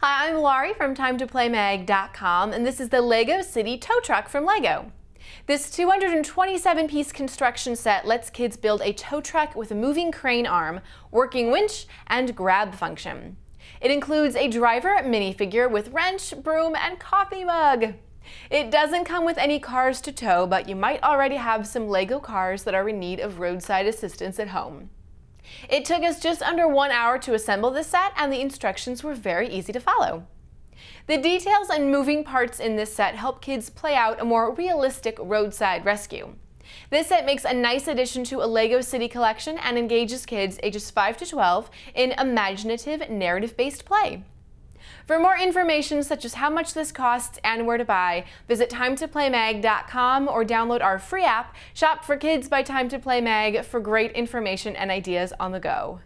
Hi, I'm Laurie from TimeToPlayMag.com, and this is the Lego City tow truck from Lego. This 227 piece construction set lets kids build a tow truck with a moving crane arm, working winch, and grab function. It includes a driver minifigure with wrench, broom, and coffee mug. It doesn't come with any cars to tow, but you might already have some Lego cars that are in need of roadside assistance at home. It took us just under one hour to assemble this set and the instructions were very easy to follow. The details and moving parts in this set help kids play out a more realistic roadside rescue. This set makes a nice addition to a LEGO City collection and engages kids ages 5 to 12 in imaginative narrative-based play. For more information such as how much this costs and where to buy, visit timetoplaymag.com or download our free app, Shop for Kids by Time to Play Mag for great information and ideas on the go.